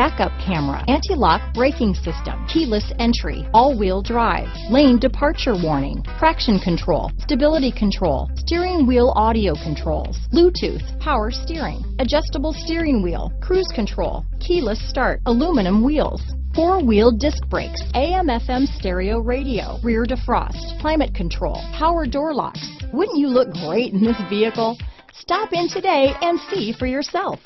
Backup camera, anti-lock braking system, keyless entry, all-wheel drive, lane departure warning, traction control, stability control, steering wheel audio controls, Bluetooth, power steering, adjustable steering wheel, cruise control, keyless start, aluminum wheels, four-wheel disc brakes, AM FM stereo radio, rear defrost, climate control, power door locks. Wouldn't you look great in this vehicle? Stop in today and see for yourself.